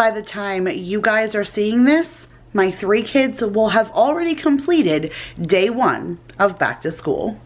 by the time you guys are seeing this, my three kids will have already completed day one of back to school.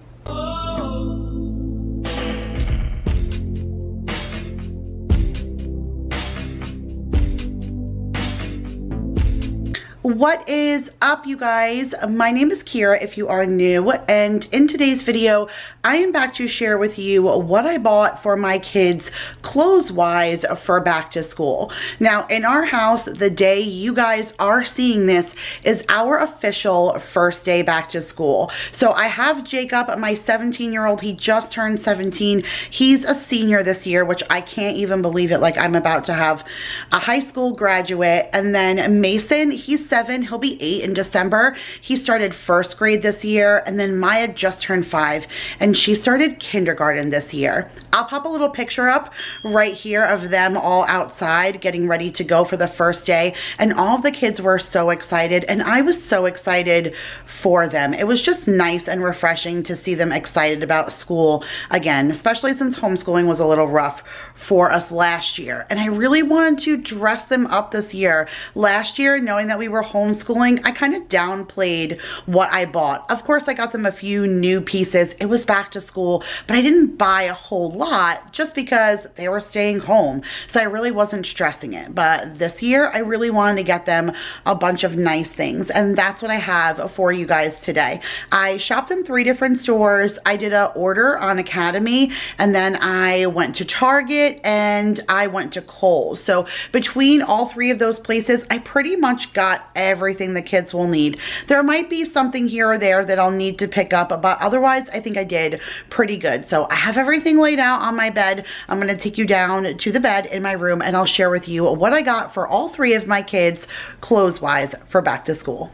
What is up you guys? My name is Kira if you are new and in today's video I am back to share with you what I bought for my kids clothes wise for back to school. Now in our house the day you guys are seeing this is our official first day back to school. So I have Jacob my 17 year old he just turned 17 he's a senior this year which I can't even believe it like I'm about to have a high school graduate and then Mason he's seven. He'll be eight in December. He started first grade this year and then Maya just turned five and she started kindergarten this year. I'll pop a little picture up right here of them all outside getting ready to go for the first day and all the kids were so excited and I was so excited for them. It was just nice and refreshing to see them excited about school again, especially since homeschooling was a little rough for us last year. And I really wanted to dress them up this year. Last year, knowing that we were homeschooling, I kind of downplayed what I bought. Of course, I got them a few new pieces. It was back to school, but I didn't buy a whole lot just because they were staying home. So I really wasn't stressing it. But this year, I really wanted to get them a bunch of nice things. And that's what I have for you guys today. I shopped in three different stores. I did a order on Academy and then I went to Target and I went to Kohl's. So between all three of those places, I pretty much got everything the kids will need. There might be something here or there that I'll need to pick up, but otherwise I think I did pretty good. So I have everything laid out on my bed. I'm gonna take you down to the bed in my room and I'll share with you what I got for all three of my kids clothes-wise for back to school.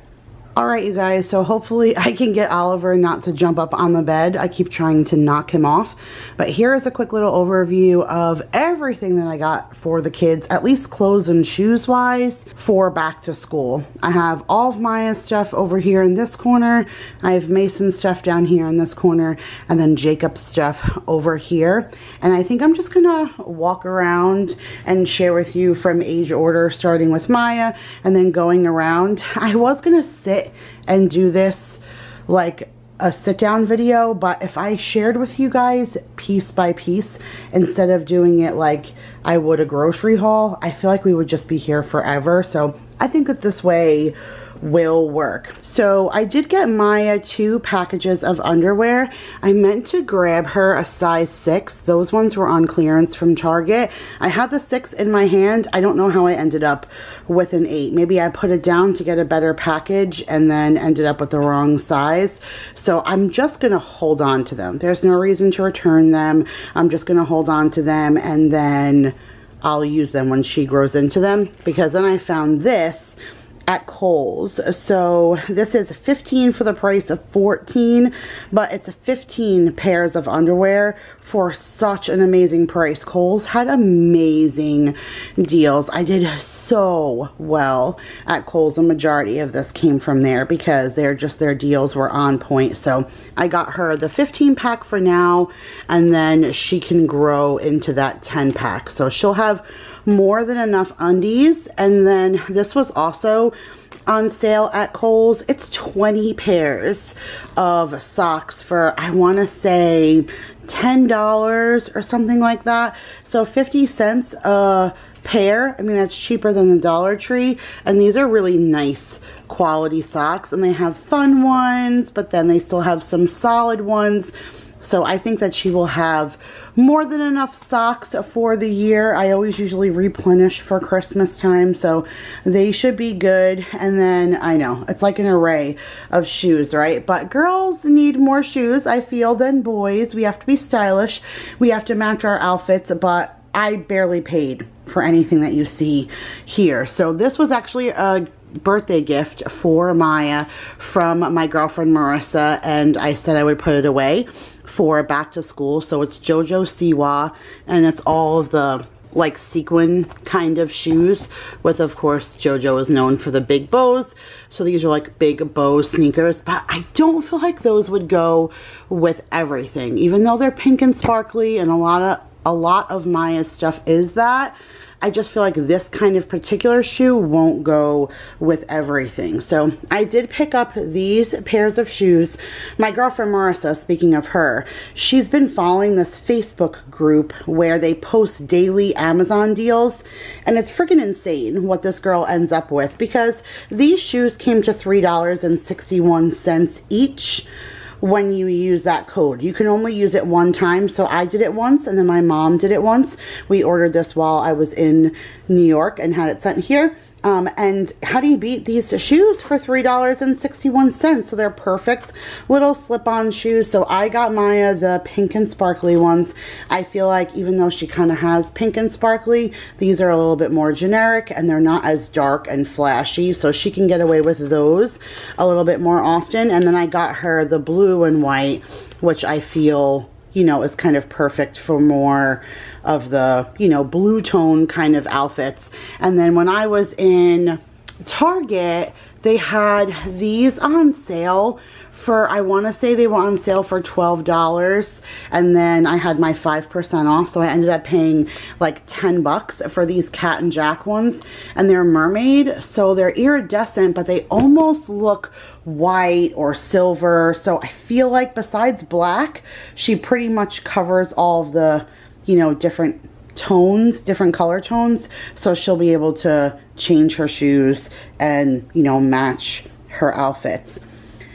All right, you guys, so hopefully I can get Oliver not to jump up on the bed. I keep trying to knock him off. But here is a quick little overview of everything that I got for the kids, at least clothes and shoes wise, for back to school. I have all of Maya's stuff over here in this corner. I have Mason's stuff down here in this corner, and then Jacob's stuff over here. And I think I'm just gonna walk around and share with you from age order, starting with Maya, and then going around. I was gonna sit sit and do this like a sit down video, but if I shared with you guys piece by piece instead of doing it like I would a grocery haul, I feel like we would just be here forever. So I think that this way will work. So I did get Maya two packages of underwear. I meant to grab her a size six. Those ones were on clearance from Target. I had the six in my hand. I don't know how I ended up with an eight. Maybe I put it down to get a better package and then ended up with the wrong size. So I'm just going to hold on to them. There's no reason to return them. I'm just going to hold on to them and then I'll use them when she grows into them because then I found this at Kohl's. So this is 15 for the price of 14, but it's 15 pairs of underwear for such an amazing price. Kohl's had amazing deals. I did so well at Kohl's. A majority of this came from there because they're just their deals were on point. So I got her the 15 pack for now and then she can grow into that 10 pack. So she'll have more than enough undies. And then this was also on sale at Kohl's. It's 20 pairs of socks for, I want to say, $10 or something like that. So 50 cents a pair. I mean, that's cheaper than the Dollar Tree. And these are really nice quality socks. And they have fun ones, but then they still have some solid ones. So I think that she will have more than enough socks for the year. I always usually replenish for Christmas time, so they should be good. And then, I know, it's like an array of shoes, right? But girls need more shoes, I feel, than boys. We have to be stylish. We have to match our outfits, but I barely paid for anything that you see here. So this was actually a birthday gift for Maya from my girlfriend Marissa and I said I would put it away for back to school. So it's Jojo Siwa and it's all of the like sequin kind of shoes with of course Jojo is known for the big bows. So these are like big bow sneakers. But I don't feel like those would go with everything. Even though they're pink and sparkly and a lot of a lot of Maya's stuff is that I just feel like this kind of particular shoe won't go with everything. So I did pick up these pairs of shoes. My girlfriend Marissa, speaking of her, she's been following this Facebook group where they post daily Amazon deals. And it's freaking insane what this girl ends up with because these shoes came to $3.61 each when you use that code. You can only use it one time. So I did it once and then my mom did it once. We ordered this while I was in New York and had it sent here. Um, and how do you beat these shoes for $3.61? So they're perfect little slip-on shoes. So I got Maya the pink and sparkly ones. I feel like even though she kind of has pink and sparkly, these are a little bit more generic and they're not as dark and flashy. So she can get away with those a little bit more often. And then I got her the blue and white, which I feel you know, is kind of perfect for more of the, you know, blue tone kind of outfits. And then when I was in Target, they had these on sale for, I want to say they were on sale for $12 and then I had my 5% off. So I ended up paying like 10 bucks for these Cat and Jack ones and they're mermaid. So they're iridescent, but they almost look white or silver. So I feel like besides black, she pretty much covers all of the, you know, different tones, different color tones. So she'll be able to change her shoes and, you know, match her outfits.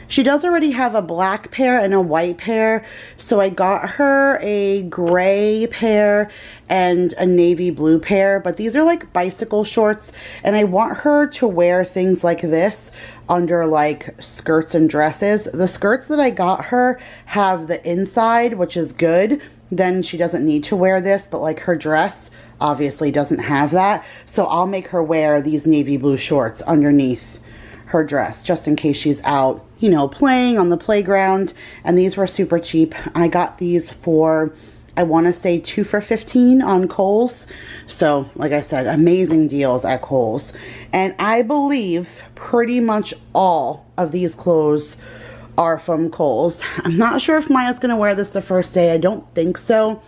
She does already have a black pair and a white pair, so I got her a gray pair and a navy blue pair, but these are like bicycle shorts, and I want her to wear things like this under like skirts and dresses. The skirts that I got her have the inside, which is good, then she doesn't need to wear this, but like her dress obviously doesn't have that, so I'll make her wear these navy blue shorts underneath her dress just in case she's out, you know, playing on the playground. And these were super cheap. I got these for, I want to say two for 15 on Kohl's. So, like I said, amazing deals at Kohl's. And I believe pretty much all of these clothes are from Kohl's. I'm not sure if Maya's going to wear this the first day. I don't think so.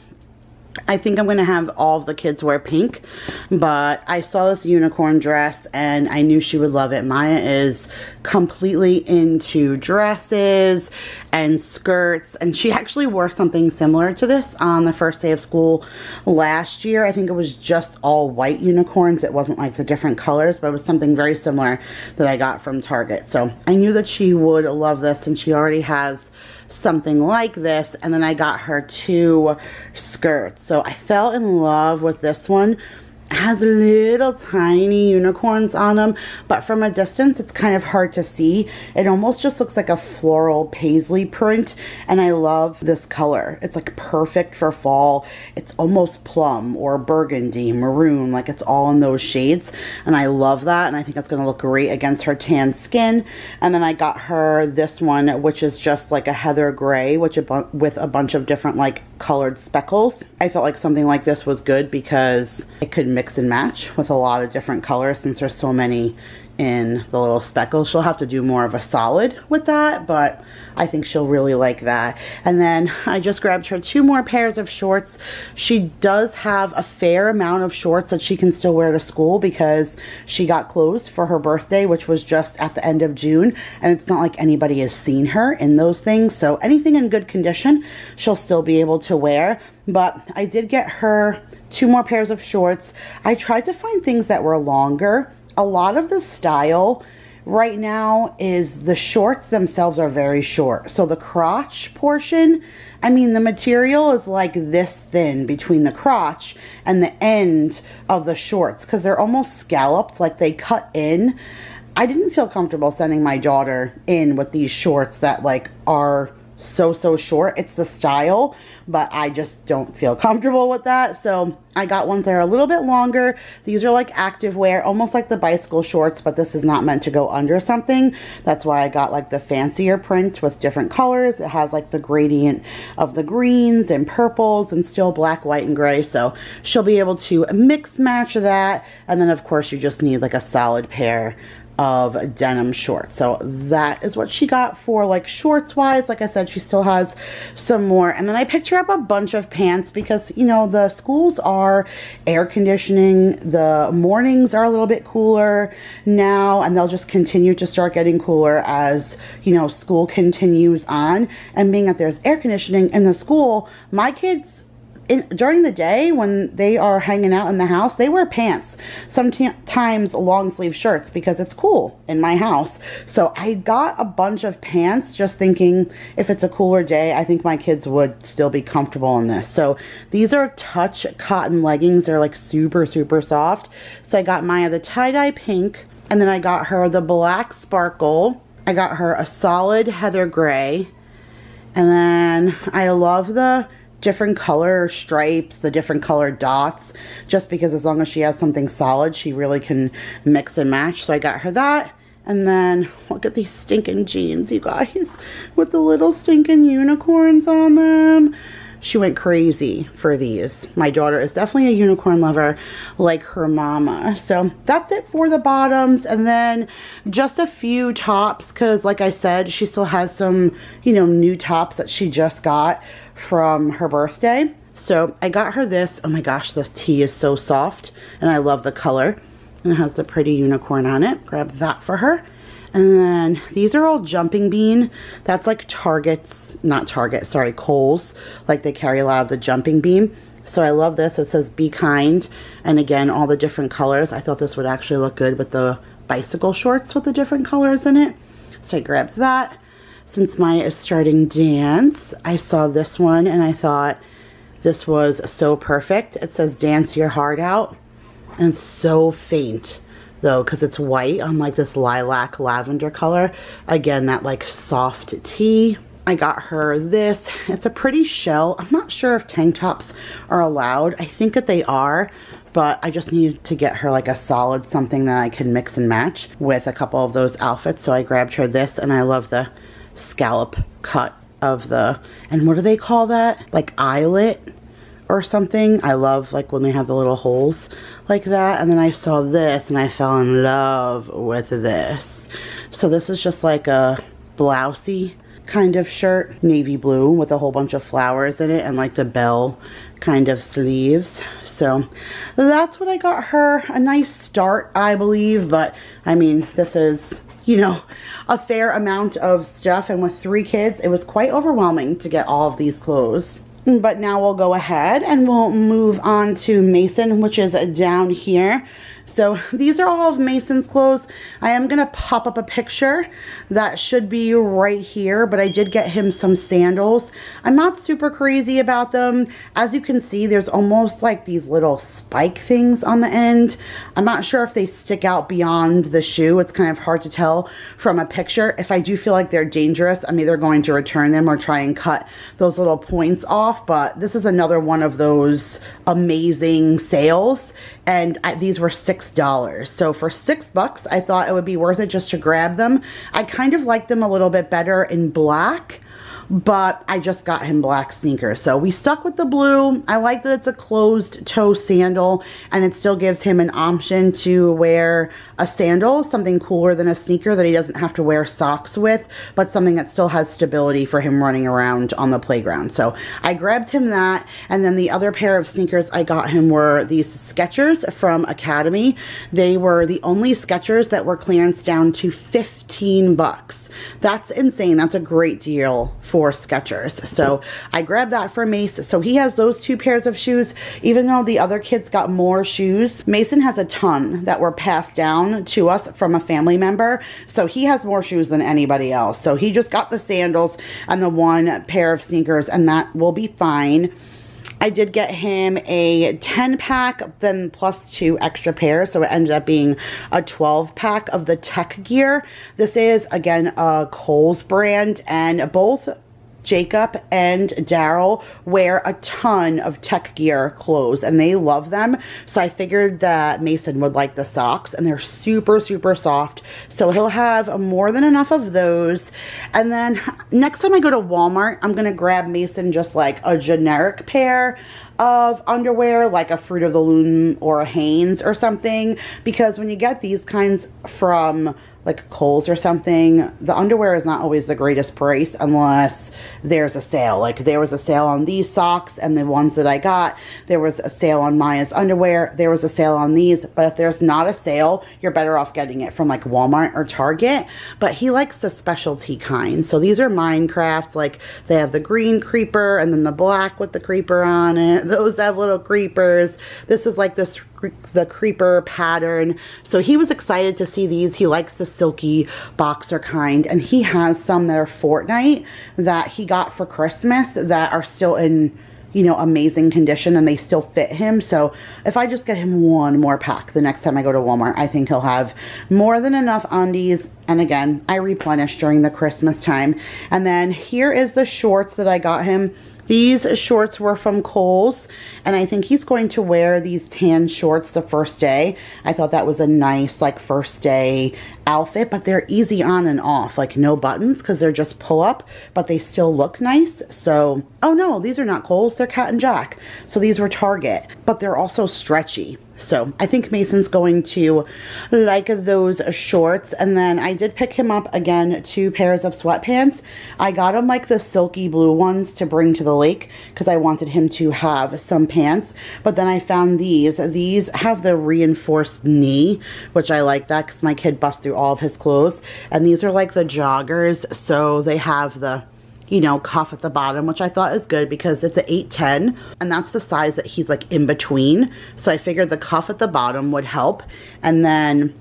I think I'm going to have all the kids wear pink, but I saw this unicorn dress and I knew she would love it. Maya is completely into dresses and skirts, and she actually wore something similar to this on the first day of school last year. I think it was just all white unicorns. It wasn't like the different colors, but it was something very similar that I got from Target. So I knew that she would love this, and she already has something like this and then I got her two skirts. So I fell in love with this one has little tiny unicorns on them but from a distance it's kind of hard to see. It almost just looks like a floral paisley print and I love this color. It's like perfect for fall. It's almost plum or burgundy maroon like it's all in those shades and I love that and I think it's gonna look great against her tan skin. And then I got her this one which is just like a heather gray which a with a bunch of different like colored speckles. I felt like something like this was good because it could mix and match with a lot of different colors since there's so many in the little speckles. She'll have to do more of a solid with that, but I think she'll really like that. And then I just grabbed her two more pairs of shorts. She does have a fair amount of shorts that she can still wear to school because she got clothes for her birthday, which was just at the end of June. And it's not like anybody has seen her in those things. So anything in good condition, she'll still be able to wear. But I did get her two more pairs of shorts. I tried to find things that were longer. A lot of the style right now is the shorts themselves are very short. So the crotch portion, I mean, the material is like this thin between the crotch and the end of the shorts because they're almost scalloped, like they cut in. I didn't feel comfortable sending my daughter in with these shorts that like are so, so short. It's the style, but I just don't feel comfortable with that. So I got ones that are a little bit longer. These are like active wear, almost like the bicycle shorts, but this is not meant to go under something. That's why I got like the fancier print with different colors. It has like the gradient of the greens and purples and still black, white, and gray. So she'll be able to mix match that. And then of course you just need like a solid pair of denim shorts. So that is what she got for like shorts wise. Like I said, she still has some more. And then I picked her up a bunch of pants because, you know, the schools are air conditioning. The mornings are a little bit cooler now and they'll just continue to start getting cooler as, you know, school continues on. And being that there's air conditioning in the school, my kids in, during the day when they are hanging out in the house, they wear pants, sometimes long sleeve shirts because it's cool in my house. So I got a bunch of pants just thinking if it's a cooler day, I think my kids would still be comfortable in this. So these are touch cotton leggings. They're like super, super soft. So I got Maya the tie-dye pink and then I got her the black sparkle. I got her a solid heather gray. And then I love the different color stripes, the different color dots, just because as long as she has something solid, she really can mix and match. So I got her that. And then look at these stinking jeans, you guys, with the little stinking unicorns on them she went crazy for these. My daughter is definitely a unicorn lover like her mama. So that's it for the bottoms. And then just a few tops because like I said, she still has some, you know, new tops that she just got from her birthday. So I got her this. Oh my gosh, this tee is so soft and I love the color. And it has the pretty unicorn on it. Grab that for her. And then these are all jumping bean. That's like Target's, not Target, sorry, Kohl's. Like they carry a lot of the jumping bean. So I love this. It says be kind. And again, all the different colors. I thought this would actually look good with the bicycle shorts with the different colors in it. So I grabbed that. Since Maya is starting dance, I saw this one and I thought this was so perfect. It says dance your heart out and so faint though because it's white on like this lilac lavender color. Again, that like soft tea. I got her this. It's a pretty shell. I'm not sure if tank tops are allowed. I think that they are, but I just need to get her like a solid something that I can mix and match with a couple of those outfits. So I grabbed her this and I love the scallop cut of the, and what do they call that? Like eyelet or something. I love like when they have the little holes like that. And then I saw this and I fell in love with this. So this is just like a blousey kind of shirt, navy blue with a whole bunch of flowers in it and like the bell kind of sleeves. So that's what I got her. A nice start, I believe, but I mean, this is you know, a fair amount of stuff. And with three kids, it was quite overwhelming to get all of these clothes. But now we'll go ahead and we'll move on to Mason, which is down here. So these are all of Mason's clothes. I am going to pop up a picture that should be right here, but I did get him some sandals. I'm not super crazy about them. As you can see, there's almost like these little spike things on the end. I'm not sure if they stick out beyond the shoe. It's kind of hard to tell from a picture. If I do feel like they're dangerous, I'm either going to return them or try and cut those little points off, but this is another one of those amazing sales, and I, these were six $6. So for six bucks, I thought it would be worth it just to grab them. I kind of like them a little bit better in black but I just got him black sneakers. So we stuck with the blue. I like that it's a closed toe sandal and it still gives him an option to wear a sandal, something cooler than a sneaker that he doesn't have to wear socks with, but something that still has stability for him running around on the playground. So I grabbed him that. And then the other pair of sneakers I got him were these Skechers from Academy. They were the only Skechers that were clearance down to 15 bucks. That's insane. That's a great deal for for Skechers. So I grabbed that for Mace. So he has those two pairs of shoes, even though the other kids got more shoes. Mason has a ton that were passed down to us from a family member. So he has more shoes than anybody else. So he just got the sandals and the one pair of sneakers and that will be fine. I did get him a 10 pack, then plus two extra pairs. So it ended up being a 12 pack of the Tek Gear. This is, again, a Kohl's brand, and both Jacob and Daryl wear a ton of Tek Gear clothes and they love them. So I figured that Mason would like the socks and they're super, super soft. So he'll have more than enough of those. And then next time I go to Walmart, I'm going to grab Mason just like a generic pair of underwear, like a Fruit of the Loom or a Hanes or something, because when you get these kinds from like Kohl's or something, the underwear is not always the greatest price unless there's a sale. Like there was a sale on these socks and the ones that I got, there was a sale on Maya's underwear, there was a sale on these, but if there's not a sale, you're better off getting it from like Walmart or Target. But he likes the specialty kind. So these are Minecraft, like they have the green creeper and then the black with the creeper on it. Those have little creepers. This is like this the creeper pattern. So he was excited to see these. He likes the silky boxer kind and he has some that are Fortnite that he got for Christmas that are still in you know, amazing condition and they still fit him. So if I just get him one more pack the next time I go to Walmart, I think he'll have more than enough undies. And again, I replenish during the Christmas time. And then here is the shorts that I got him. These shorts were from Kohl's, and I think he's going to wear these tan shorts the first day. I thought that was a nice, like, first day outfit, but they're easy on and off, like no buttons, because they're just pull up, but they still look nice. So, oh no, these are not Kohl's, they're Cat and Jack. So these were Target, but they're also stretchy. So I think Mason's going to like those shorts. And then I did pick him up again two pairs of sweatpants. I got him like the silky blue ones to bring to the lake because I wanted him to have some pants. But then I found these. These have the reinforced knee, which I like that because my kid busts through all of his clothes. And these are like the joggers. So they have the you know, cuff at the bottom, which I thought is good because it's an 810 and that's the size that he's like in between. So I figured the cuff at the bottom would help. And then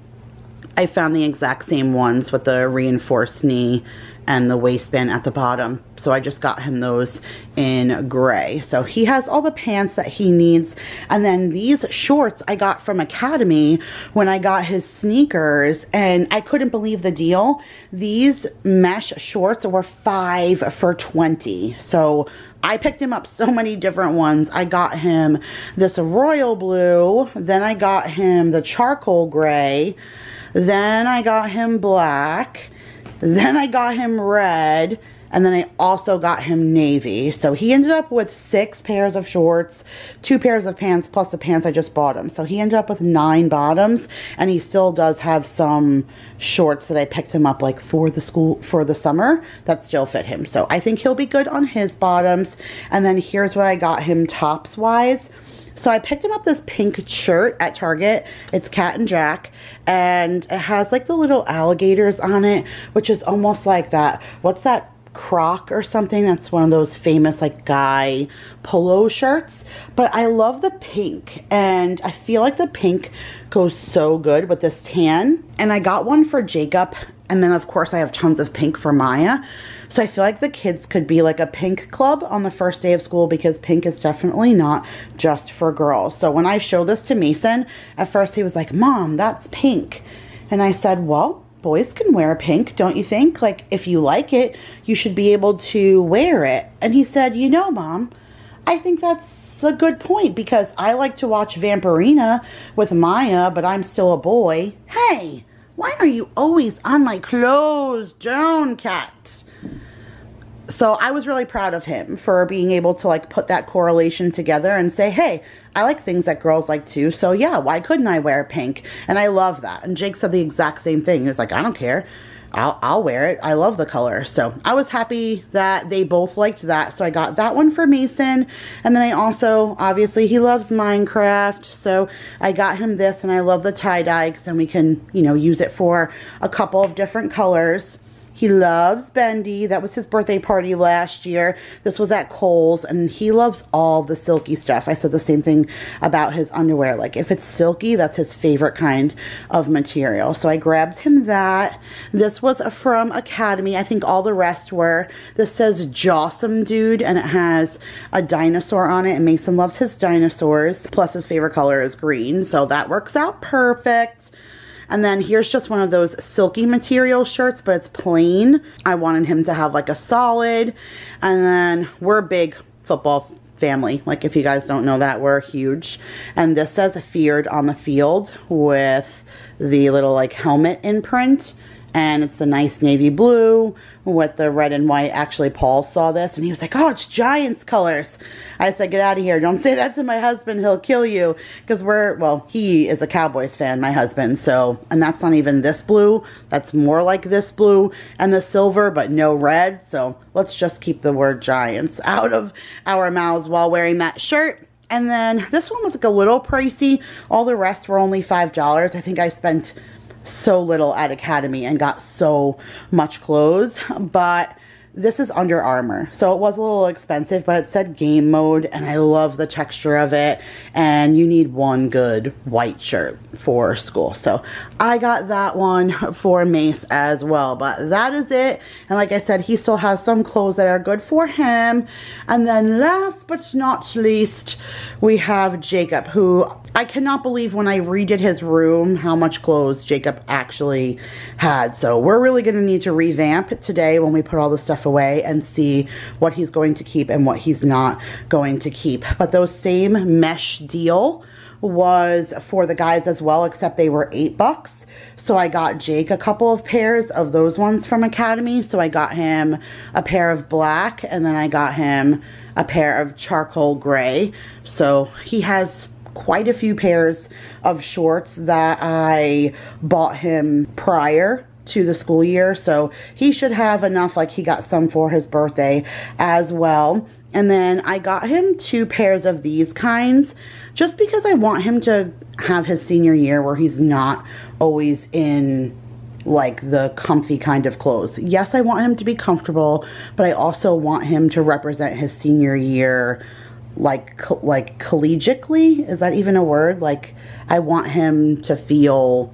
I found the exact same ones with the reinforced knee and the waistband at the bottom. So I just got him those in gray. So he has all the pants that he needs. And then these shorts I got from Academy when I got his sneakers and I couldn't believe the deal. These mesh shorts were five for 20. So I picked him up so many different ones. I got him this royal blue. Then I got him the charcoal gray. Then I got him black. Then I got him red. And then I also got him navy. So he ended up with six pairs of shorts, two pairs of pants, plus the pants I just bought him. So he ended up with nine bottoms. And he still does have some shorts that I picked him up like for the school, for the summer that still fit him. So I think he'll be good on his bottoms. And then here's what I got him tops wise. So I picked him up this pink shirt at Target. It's Cat and Jack. And it has like the little alligators on it, which is almost like that. What's that? Croc or something. That's one of those famous like guy polo shirts. But I love the pink and I feel like the pink goes so good with this tan. And I got one for Jacob and then of course I have tons of pink for Maya. So I feel like the kids could be like a pink club on the first day of school because pink is definitely not just for girls. So when I showed this to Mason, at first he was like, Mom, that's pink. And I said, Well, boys can wear pink, don't you think? Like, if you like it, you should be able to wear it. And he said, You know, Mom, I think that's a good point because I like to watch Vampirina with Maya, but I'm still a boy. Hey, why are you always on my clothes down, cat? so I was really proud of him for being able to like put that correlation together and say, hey, I like things that girls like too. So yeah, why couldn't I wear pink? And I love that. And Jake said the exact same thing. He was like, I don't care. I'll, I'll wear it. I love the color. So I was happy that they both liked that. So I got that one for Mason. And then I also, obviously he loves Minecraft. So I got him this and I love the tie-dye because then we can, you know, use it for a couple of different colors. He loves Bendy. That was his birthday party last year. This was at Kohl's, and he loves all the silky stuff. I said the same thing about his underwear. Like, if it's silky, that's his favorite kind of material. So I grabbed him that. This was from Academy. I think all the rest were. This says Jawsome Dude, and it has a dinosaur on it, and Mason loves his dinosaurs. Plus, his favorite color is green, so that works out perfect. And then here's just one of those silky material shirts, but it's plain. I wanted him to have like a solid. And then we're a big football family. Like if you guys don't know that, we're huge. And this says feared on the field with the little like helmet imprint. And it's the nice navy blue with the red and white. Actually, Paul saw this and he was like, oh, it's Giants colors. I said, get out of here. Don't say that to my husband. He'll kill you. Because we're, well, he is a Cowboys fan, my husband. So, and that's not even this blue. That's more like this blue and the silver, but no red. So let's just keep the word Giants out of our mouths while wearing that shirt. And then this one was like a little pricey. All the rest were only $5. I think I spent so little at Academy and got so much clothes. But this is Under Armour. So it was a little expensive, but it said game mode and I love the texture of it. And you need one good white shirt for school. So I got that one for Mace as well. But that is it. And like I said, he still has some clothes that are good for him. And then last but not least, we have Jacob, who I cannot believe when I redid his room how much clothes Jacob actually had. So we're really going to need to revamp today when we put all the stuff away and see what he's going to keep and what he's not going to keep. But those same mesh deal was for the guys as well, except they were eight bucks. So I got Jake a couple of pairs of those ones from Academy. So I got him a pair of black and then I got him a pair of charcoal gray. So he has quite a few pairs of shorts that I bought him prior to the school year. So he should have enough, like he got some for his birthday as well. And then I got him two pairs of these kinds just because I want him to have his senior year where he's not always in like the comfy kind of clothes. Yes, I want him to be comfortable, but I also want him to represent his senior year like like collegiately is that even a word like i want him to feel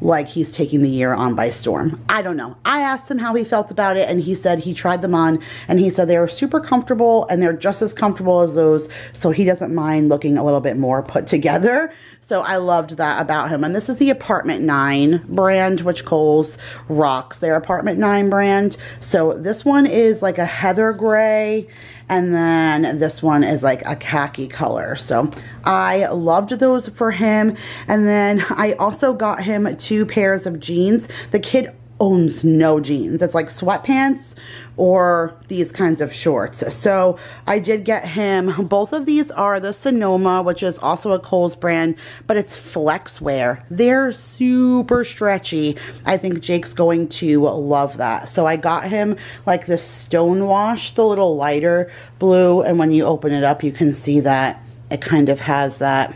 like he's taking the year on by storm. I don't know. I asked him how he felt about it, and he said he tried them on, and he said they are super comfortable, and they're just as comfortable as those, so he doesn't mind looking a little bit more put together. So I loved that about him. And this is the Apartment 9 brand, which Kohl's rocks their Apartment 9 brand. So this one is like a heather gray, and then this one is like a khaki color. So I loved those for him. And then I also got him two pairs of jeans. The kid owns no jeans. It's like sweatpants or these kinds of shorts. So I did get him, both of these are the Sonoma, which is also a Kohl's brand, but it's flex wear. They're super stretchy. I think Jake's going to love that. So I got him like the Stonewash, the little lighter blue, and when you open it up, you can see that it kind of has that,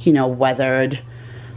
you know, weathered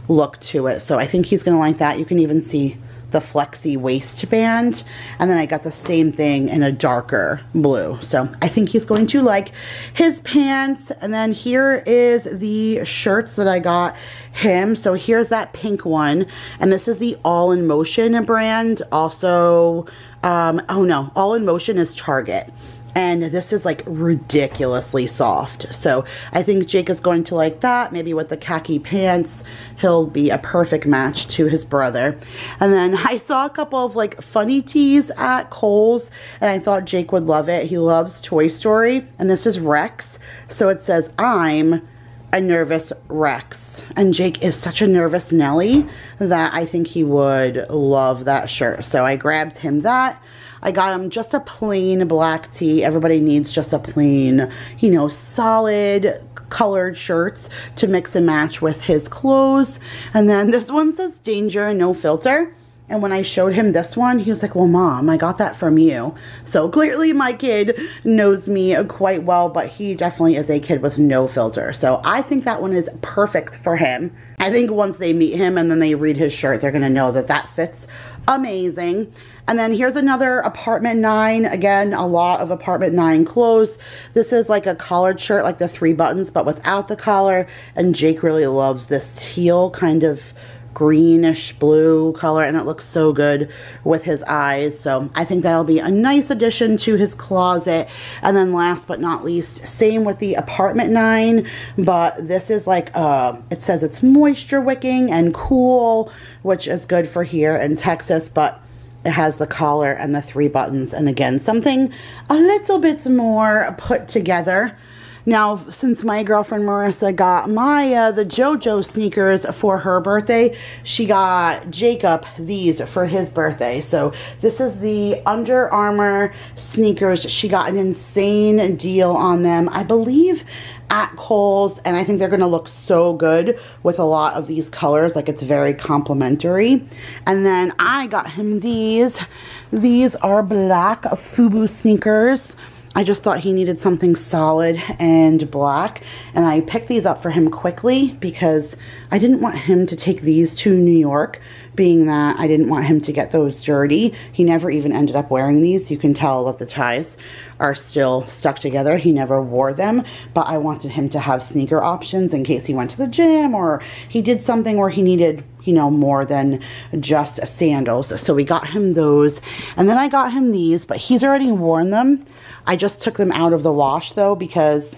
look to it. So I think he's going to like that. You can even see the flexi waistband and then I got the same thing in a darker blue. So I think he's going to like his pants. And then here is the shirts that I got him. So here's that pink one. And this is the all in motion brand. Also um oh no all in motion is Target and this is like ridiculously soft so I think Jake is going to like that maybe with the khaki pants he'll be a perfect match to his brother and then I saw a couple of like funny tees at Kohl's and I thought Jake would love it he loves Toy Story and this is Rex so it says I'm a nervous Rex. And Jake is such a nervous Nelly that I think he would love that shirt. So I grabbed him that. I got him just a plain black tee. Everybody needs just a plain, you know, solid colored shirts to mix and match with his clothes. And then this one says danger, no filter. And when I showed him this one, he was like, well, mom, I got that from you. So clearly my kid knows me quite well, but he definitely is a kid with no filter. So I think that one is perfect for him. I think once they meet him and then they read his shirt, they're going to know that that fits amazing. And then here's another apartment nine. Again, a lot of apartment nine clothes. This is like a collared shirt, like the three buttons, but without the collar. And Jake really loves this teal kind of greenish blue color and it looks so good with his eyes. So I think that'll be a nice addition to his closet. And then last but not least same with the apartment 9 but this is like uh it says it's moisture wicking and cool which is good for here in Texas but it has the collar and the three buttons. And again something a little bit more put together Now, since my girlfriend Marissa got Maya the JoJo sneakers for her birthday, she got Jacob these for his birthday. So this is the Under Armour sneakers. She got an insane deal on them. I believe at Kohl's and I think they're going to look so good with a lot of these colors like it's very complimentary and then I got him these these are black Fubu sneakers I just thought he needed something solid and black and I picked these up for him quickly because I didn't want him to take these to New York being that I didn't want him to get those dirty. He never even ended up wearing these. You can tell that the ties are still stuck together. He never wore them, but I wanted him to have sneaker options in case he went to the gym or he did something where he needed you know, more than just sandals. So we got him those. And then I got him these, but he's already worn them. I just took them out of the wash though because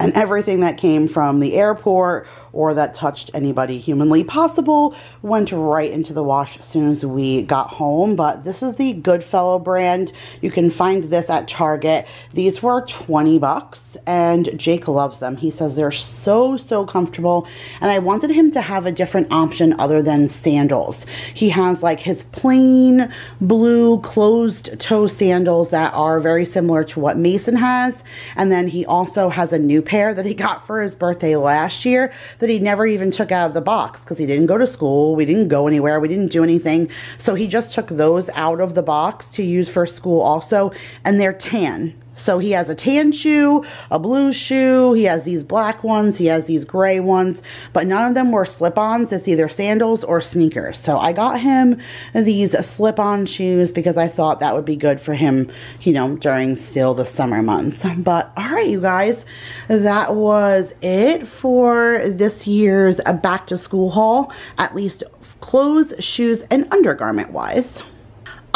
and everything that came from the airport or that touched anybody humanly possible went right into the wash as soon as we got home. But this is the Goodfellow brand. You can find this at Target. These were 20 bucks and Jake loves them. He says they're so, so comfortable. And I wanted him to have a different option other than sandals. He has like his plain blue closed toe sandals that are very similar to what Mason has. And then he also has a new pair that he got for his birthday last year that he never even took out of the box because he didn't go to school. We didn't go anywhere. We didn't do anything. So he just took those out of the box to use for school also. And they're tan. So he has a tan shoe, a blue shoe, he has these black ones, he has these gray ones, but none of them were slip-ons. It's either sandals or sneakers. So I got him these slip-on shoes because I thought that would be good for him, you know, during still the summer months. But all right, you guys, that was it for this year's back to school haul, at least clothes, shoes, and undergarment wise.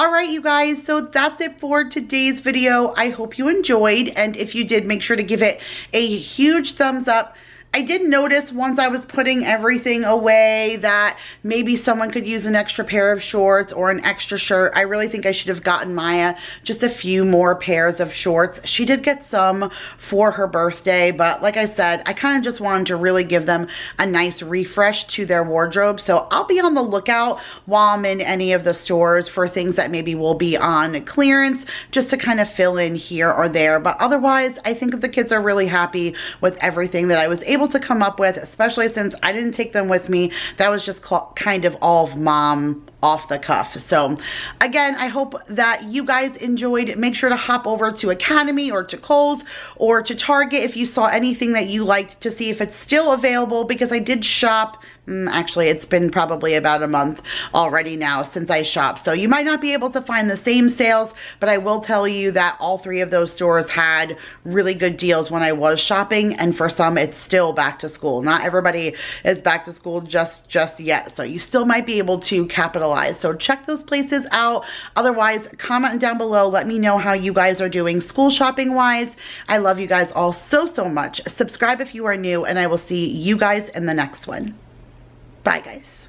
Alright you guys, so that's it for today's video. I hope you enjoyed and if you did, make sure to give it a huge thumbs up. I did notice once I was putting everything away that maybe someone could use an extra pair of shorts or an extra shirt. I really think I should have gotten Maya just a few more pairs of shorts. She did get some for her birthday, but like I said, I kind of just wanted to really give them a nice refresh to their wardrobe. So I'll be on the lookout while I'm in any of the stores for things that maybe will be on clearance just to kind of fill in here or there. But otherwise, I think the kids are really happy with everything that I was able able to come up with, especially since I didn't take them with me. That was just kind of all of mom off the cuff. So again, I hope that you guys enjoyed. Make sure to hop over to Academy or to Kohl's or to Target if you saw anything that you liked to see if it's still available because I did shop Mm, actually, it's been probably about a month already now since I shopped. So you might not be able to find the same sales, but I will tell you that all three of those stores had really good deals when I was shopping. And for some, it's still back to school. Not everybody is back to school just, just yet. So you still might be able to capitalize. So check those places out. Otherwise, comment down below. Let me know how you guys are doing school shopping wise. I love you guys all so, so much. Subscribe if you are new and I will see you guys in the next one. Bye, guys.